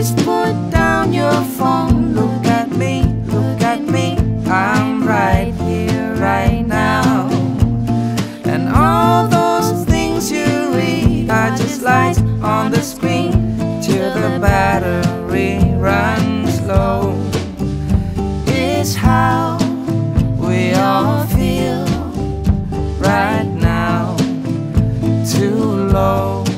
Please put down your phone. Look at me, look at me. I'm right here, right now. And all those things you read are just lights on the screen till the battery runs low. It's how we all feel right now. Too low.